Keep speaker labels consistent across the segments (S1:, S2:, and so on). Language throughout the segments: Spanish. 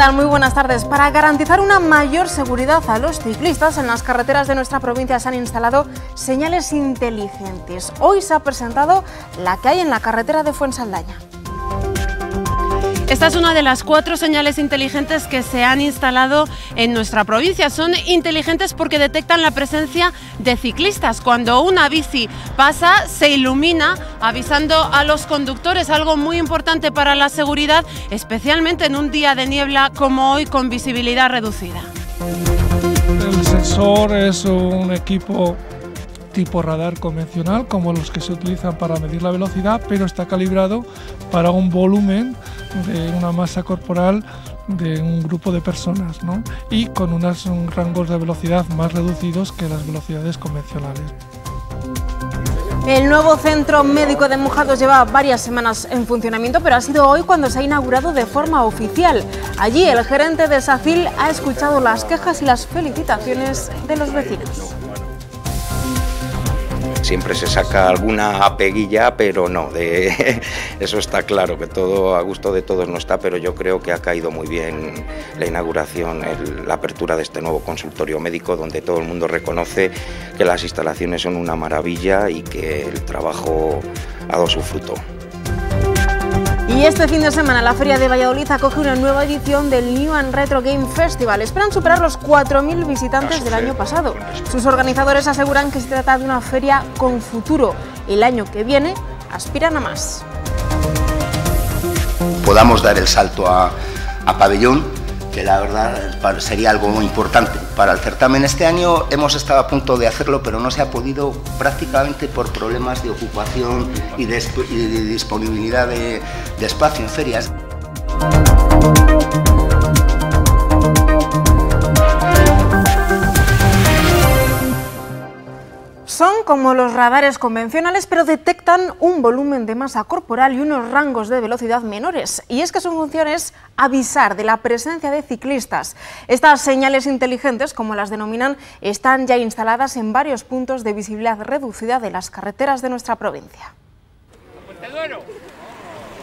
S1: Muy buenas tardes. Para garantizar una mayor seguridad a los ciclistas, en las carreteras de nuestra provincia se han instalado señales inteligentes. Hoy se ha presentado la que hay en la carretera de Fuensaldaña.
S2: Esta es una de las cuatro señales inteligentes que se han instalado en nuestra provincia. Son inteligentes porque detectan la presencia de ciclistas. Cuando una bici pasa, se ilumina avisando a los conductores, algo muy importante para la seguridad, especialmente en un día de niebla como hoy con visibilidad reducida.
S3: El sensor es un equipo tipo radar convencional como los que se utilizan para medir la velocidad, pero está calibrado para un volumen de una masa corporal de un grupo de personas ¿no? y con unos rangos de velocidad más reducidos que las velocidades convencionales.
S1: El nuevo centro médico de Mojados lleva varias semanas en funcionamiento, pero ha sido hoy cuando se ha inaugurado de forma oficial. Allí el gerente de SACIL ha escuchado las quejas y las felicitaciones de los vecinos.
S4: Siempre se saca alguna apeguilla, pero no, de, eso está claro, que todo a gusto de todos no está, pero yo creo que ha caído muy bien la inauguración, la apertura de este nuevo consultorio médico, donde todo el mundo reconoce que las instalaciones son una maravilla y que el trabajo ha dado su fruto.
S1: Y este fin de semana la Feria de Valladolid acoge una nueva edición del New and Retro Game Festival. Esperan superar los 4.000 visitantes del año pasado. Sus organizadores aseguran que se trata de una feria con futuro. El año que viene aspiran a más.
S5: Podamos dar el salto a, a pabellón que la verdad sería algo muy importante para el certamen. Este año hemos estado a punto de hacerlo, pero no se ha podido prácticamente por problemas de ocupación y de, disponibilidad de espacio en ferias.
S1: Son como los radares convencionales, pero detectan un volumen de masa corporal y unos rangos de velocidad menores. Y es que su función es avisar de la presencia de ciclistas. Estas señales inteligentes, como las denominan, están ya instaladas en varios puntos de visibilidad reducida de las carreteras de nuestra provincia.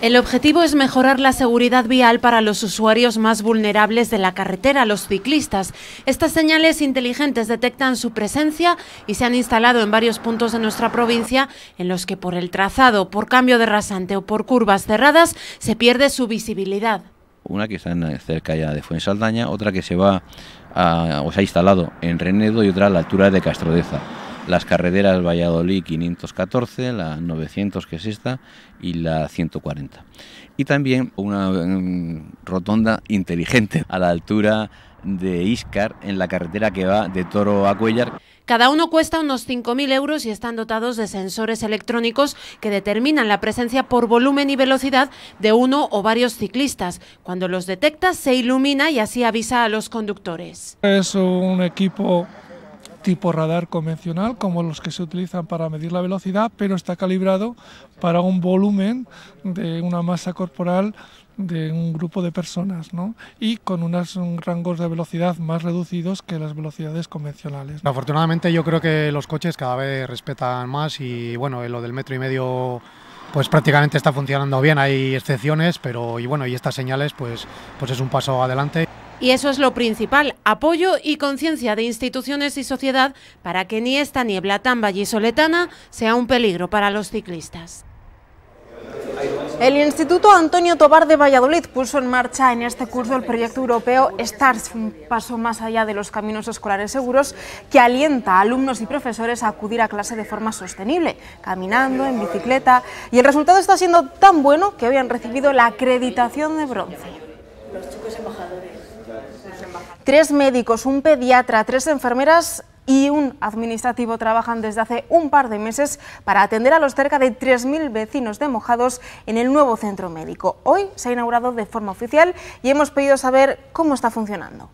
S2: El objetivo es mejorar la seguridad vial para los usuarios más vulnerables de la carretera, los ciclistas. Estas señales inteligentes detectan su presencia y se han instalado en varios puntos de nuestra provincia en los que por el trazado, por cambio de rasante o por curvas cerradas se pierde su visibilidad.
S6: Una que está cerca ya de Fuensaldaña, otra que se va o se ha instalado en Renedo y otra a la altura de Castrodeza las carreteras Valladolid 514, la 900 que es esta y la 140. Y también una mm, rotonda inteligente a la altura de Iscar en la carretera que va de Toro a Cuellar.
S2: Cada uno cuesta unos 5.000 euros y están dotados de sensores electrónicos que determinan la presencia por volumen y velocidad de uno o varios ciclistas. Cuando los detecta se ilumina y así avisa a los conductores.
S3: Es un equipo tipo radar convencional como los que se utilizan para medir la velocidad, pero está calibrado para un volumen de una masa corporal de un grupo de personas ¿no? y con unos rangos de velocidad más reducidos que las velocidades convencionales.
S7: Afortunadamente yo creo que los coches cada vez respetan más y bueno, lo del metro y medio pues prácticamente está funcionando bien, hay excepciones, pero y bueno, y estas señales pues, pues es un paso adelante.
S2: Y eso es lo principal, apoyo y conciencia de instituciones y sociedad para que ni esta niebla tan vallisoletana sea un peligro para los ciclistas.
S1: El Instituto Antonio Tobar de Valladolid puso en marcha en este curso el proyecto europeo STARS, un paso más allá de los caminos escolares seguros que alienta a alumnos y profesores a acudir a clase de forma sostenible, caminando, en bicicleta, y el resultado está siendo tan bueno que hoy han recibido la acreditación de bronce. Tres médicos, un pediatra, tres enfermeras y un administrativo trabajan desde hace un par de meses para atender a los cerca de 3.000 vecinos de Mojados en el nuevo centro médico. Hoy se ha inaugurado de forma oficial y hemos pedido saber cómo está funcionando.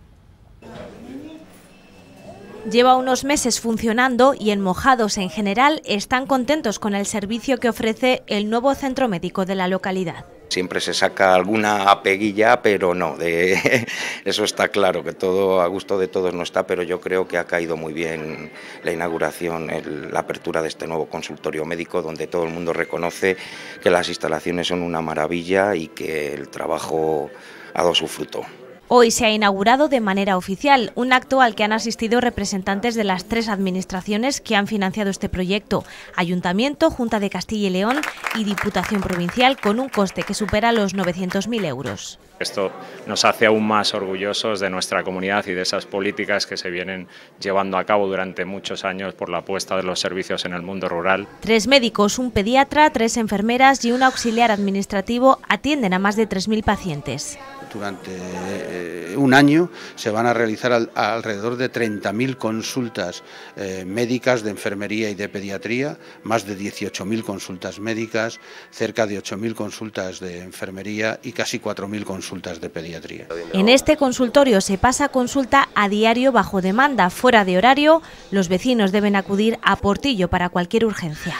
S8: Lleva unos meses funcionando y en Mojados en general están contentos con el servicio que ofrece el nuevo centro médico de la localidad.
S4: Siempre se saca alguna apeguilla, pero no, de, eso está claro, que todo a gusto de todos no está, pero yo creo que ha caído muy bien la inauguración, la apertura de este nuevo consultorio médico, donde todo el mundo reconoce que las instalaciones son una maravilla y que el trabajo ha dado su fruto.
S8: Hoy se ha inaugurado de manera oficial un acto al que han asistido representantes de las tres administraciones que han financiado este proyecto, Ayuntamiento, Junta de Castilla y León y Diputación Provincial, con un coste que supera los 900.000 euros.
S9: Esto nos hace aún más orgullosos de nuestra comunidad y de esas políticas que se vienen llevando a cabo durante muchos años por la apuesta de los servicios en el mundo rural.
S8: Tres médicos, un pediatra, tres enfermeras y un auxiliar administrativo atienden a más de 3.000 pacientes
S10: durante eh, un año se van a realizar alrededor de 30.000 consultas eh, médicas de enfermería y de pediatría, más de 18.000 consultas médicas, cerca de 8.000 consultas de enfermería y casi 4.000 consultas de pediatría.
S8: En este consultorio se pasa consulta a diario bajo demanda, fuera de horario. Los vecinos deben acudir a Portillo para cualquier urgencia.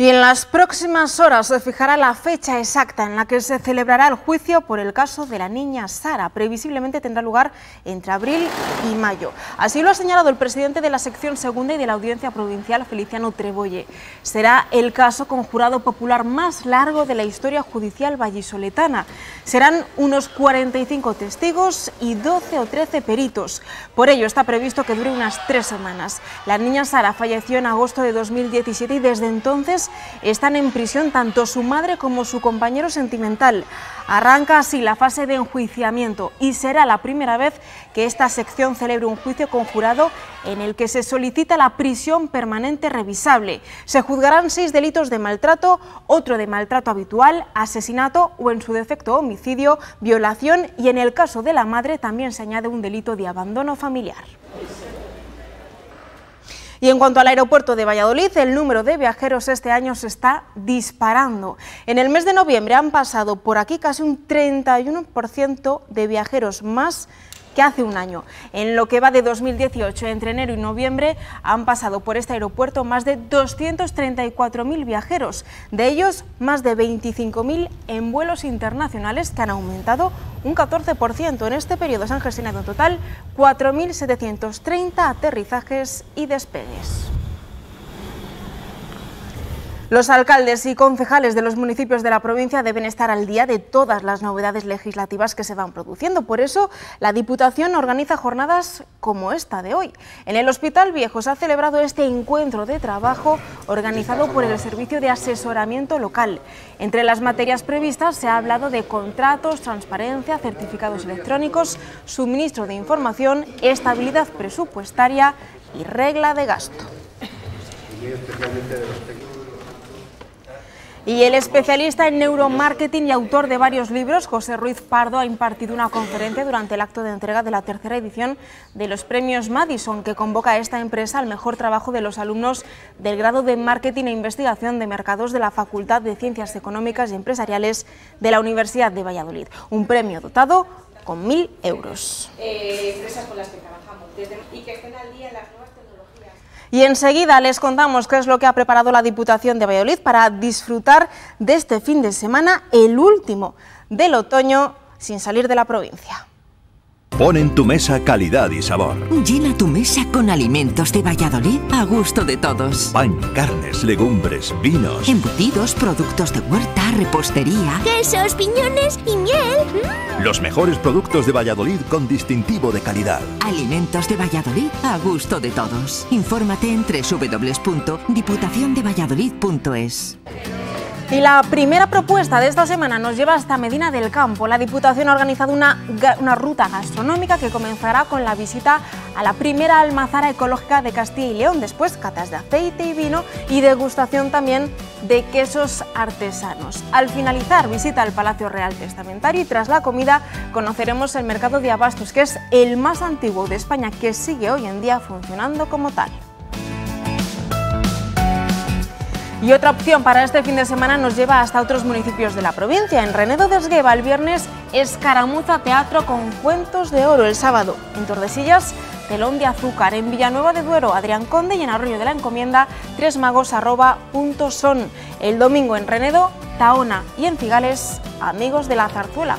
S1: Y en las próximas horas se fijará la fecha exacta en la que se celebrará el juicio por el caso de la niña Sara. Previsiblemente tendrá lugar entre abril y mayo. Así lo ha señalado el presidente de la sección segunda y de la audiencia provincial, Feliciano Trebolle. Será el caso con jurado popular más largo de la historia judicial vallisoletana. Serán unos 45 testigos y 12 o 13 peritos. Por ello está previsto que dure unas tres semanas. La niña Sara falleció en agosto de 2017 y desde entonces están en prisión tanto su madre como su compañero sentimental. Arranca así la fase de enjuiciamiento y será la primera vez que esta sección celebre un juicio conjurado en el que se solicita la prisión permanente revisable. Se juzgarán seis delitos de maltrato, otro de maltrato habitual, asesinato o en su defecto homicidio, violación y en el caso de la madre también se añade un delito de abandono familiar. Y en cuanto al aeropuerto de Valladolid, el número de viajeros este año se está disparando. En el mes de noviembre han pasado por aquí casi un 31% de viajeros más hace un año. En lo que va de 2018, entre enero y noviembre, han pasado por este aeropuerto más de 234.000 viajeros, de ellos más de 25.000 en vuelos internacionales que han aumentado un 14%. En este periodo se han gestionado en total 4.730 aterrizajes y despegues. Los alcaldes y concejales de los municipios de la provincia deben estar al día de todas las novedades legislativas que se van produciendo. Por eso, la Diputación organiza jornadas como esta de hoy. En el Hospital Viejo se ha celebrado este encuentro de trabajo organizado por el Servicio de Asesoramiento Local. Entre las materias previstas se ha hablado de contratos, transparencia, certificados electrónicos, suministro de información, estabilidad presupuestaria y regla de gasto. Y el especialista en neuromarketing y autor de varios libros, José Ruiz Pardo, ha impartido una conferencia durante el acto de entrega de la tercera edición de los premios Madison, que convoca a esta empresa al mejor trabajo de los alumnos del grado de Marketing e Investigación de Mercados de la Facultad de Ciencias Económicas y Empresariales de la Universidad de Valladolid. Un premio dotado con mil euros.
S11: Eh, empresas con las que trabajamos y que al día las
S1: y enseguida les contamos qué es lo que ha preparado la Diputación de Valladolid para disfrutar de este fin de semana, el último del otoño, sin salir de la provincia.
S12: Pon en tu mesa calidad y sabor.
S13: Llena tu mesa con alimentos de Valladolid a gusto de todos.
S12: Pan, carnes, legumbres, vinos.
S13: Embutidos, productos de huerta, repostería.
S14: Quesos, piñones y miel.
S12: Mm. Los mejores productos de Valladolid con distintivo de calidad.
S13: Alimentos de Valladolid a gusto de todos. Infórmate en www.diputaciondevalladolid.es.
S1: Y la primera propuesta de esta semana nos lleva hasta Medina del Campo. La Diputación ha organizado una, una, ruta gastronómica que comenzará con la visita a la primera almazara ecológica de Castilla y León, después catas de aceite y vino y degustación también de quesos artesanos. Al finalizar, visita al Palacio Real Testamentario y tras la comida conoceremos el mercado de abastos, que es el más antiguo de España que sigue hoy en día funcionando como tal. Y otra opción para este fin de semana nos lleva hasta otros municipios de la provincia. En Renedo de Esgueva el viernes Escaramuza Teatro con Cuentos de Oro. El sábado en Tordesillas Telón de Azúcar. En Villanueva de Duero Adrián Conde y en Arroyo de la Encomienda tresmagos.son. El domingo en Renedo Taona y en Cigales Amigos de la Zarzuela.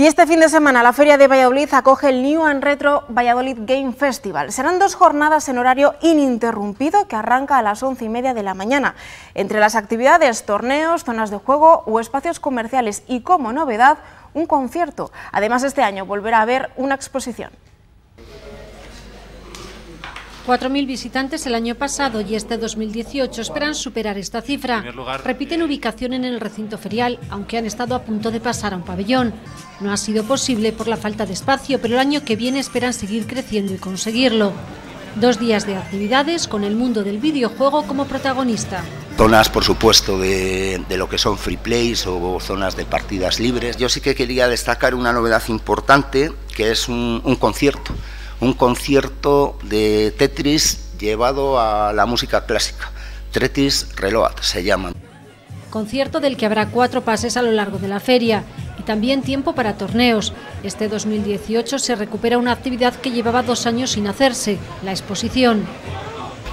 S1: Y este fin de semana la Feria de Valladolid acoge el New and Retro Valladolid Game Festival. Serán dos jornadas en horario ininterrumpido que arranca a las once y media de la mañana. Entre las actividades, torneos, zonas de juego o espacios comerciales y como novedad, un concierto. Además, este año volverá a haber una exposición.
S15: 4.000 visitantes el año pasado y este 2018 esperan superar esta cifra. Repiten ubicación en el recinto ferial, aunque han estado a punto de pasar a un pabellón. No ha sido posible por la falta de espacio, pero el año que viene esperan seguir creciendo y conseguirlo. Dos días de actividades con el mundo del videojuego como protagonista.
S5: Zonas, por supuesto, de, lo que son free plays o zonas de partidas libres. Yo sí que quería destacar una novedad importante, que es un, un concierto un concierto de Tetris llevado a la música clásica. Tetris Reload se llama.
S15: Concierto del que habrá cuatro pases a lo largo de la feria y también tiempo para torneos. Este 2018 se recupera una actividad que llevaba dos años sin hacerse, la exposición.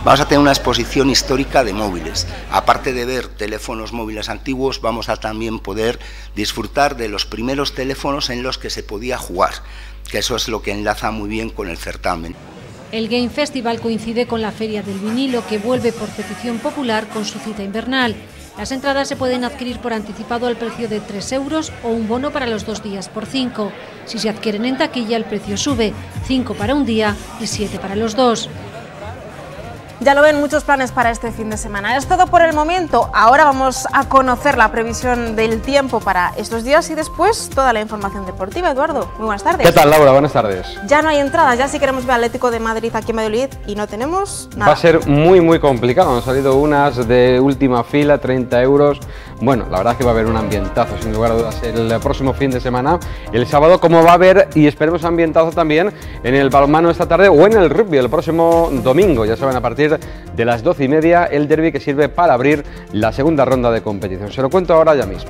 S5: Vamos a tener una exposición histórica de móviles. Aparte de ver teléfonos móviles antiguos, vamos a también poder disfrutar de los primeros teléfonos en los que se podía jugar que eso es lo que enlaza muy bien con el certamen.
S15: El Game Festival coincide con la Feria del Vinilo, que vuelve por petición popular con su cita invernal. Las entradas se pueden adquirir por anticipado al precio de 3 euros o un bono para los dos días por 5. Si se adquieren en taquilla, el precio sube, 5 para un día y 7 para los dos.
S1: Ya lo ven, muchos planes para este fin de semana. Es todo por el momento. Ahora vamos a conocer la previsión del tiempo para estos días y después toda la información deportiva. Eduardo, muy buenas tardes.
S16: ¿Qué tal, Laura? Buenas tardes.
S1: Ya no hay entradas, ya sí queremos ver Atlético de Madrid aquí en Valladolid y no tenemos nada.
S16: Va a ser muy, muy complicado. Han salido unas de última fila, 30 euros. Bueno, la verdad es que va a haber un ambientazo, sin lugar a dudas, el próximo fin de semana. El sábado, como va a haber, y esperemos ambientazo también en el balonmano esta tarde o en el rugby el próximo domingo. Ya saben, a partir de las 12 y media el derby que sirve para abrir la segunda ronda de competición. Se lo cuento ahora ya mismo.